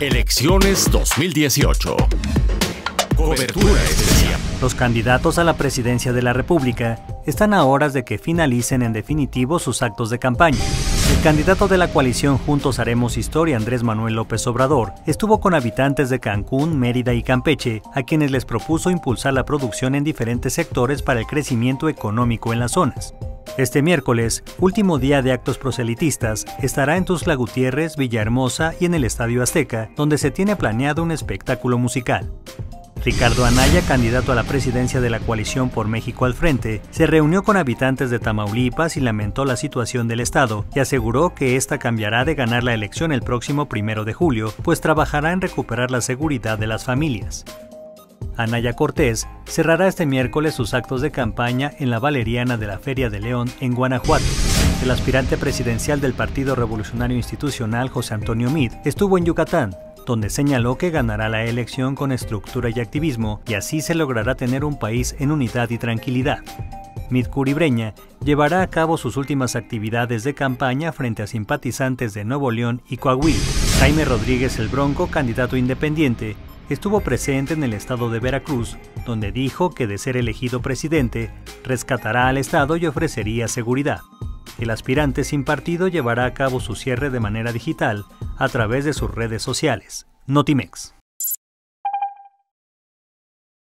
Elecciones 2018. Cobertura. Los candidatos a la presidencia de la República están a horas de que finalicen en definitivo sus actos de campaña. El candidato de la coalición Juntos Haremos Historia, Andrés Manuel López Obrador, estuvo con habitantes de Cancún, Mérida y Campeche, a quienes les propuso impulsar la producción en diferentes sectores para el crecimiento económico en las zonas. Este miércoles, último día de actos proselitistas, estará en Tuxtla Gutiérrez, Villahermosa y en el Estadio Azteca, donde se tiene planeado un espectáculo musical. Ricardo Anaya, candidato a la presidencia de la coalición por México al frente, se reunió con habitantes de Tamaulipas y lamentó la situación del Estado y aseguró que esta cambiará de ganar la elección el próximo primero de julio, pues trabajará en recuperar la seguridad de las familias. Anaya Cortés cerrará este miércoles sus actos de campaña en la Valeriana de la Feria de León en Guanajuato. El aspirante presidencial del Partido Revolucionario Institucional, José Antonio Mid, estuvo en Yucatán, donde señaló que ganará la elección con estructura y activismo y así se logrará tener un país en unidad y tranquilidad. Mid Curibreña llevará a cabo sus últimas actividades de campaña frente a simpatizantes de Nuevo León y Coahuila. Jaime Rodríguez el Bronco, candidato independiente, estuvo presente en el estado de Veracruz, donde dijo que de ser elegido presidente, rescatará al estado y ofrecería seguridad. El aspirante sin partido llevará a cabo su cierre de manera digital a través de sus redes sociales. Notimex.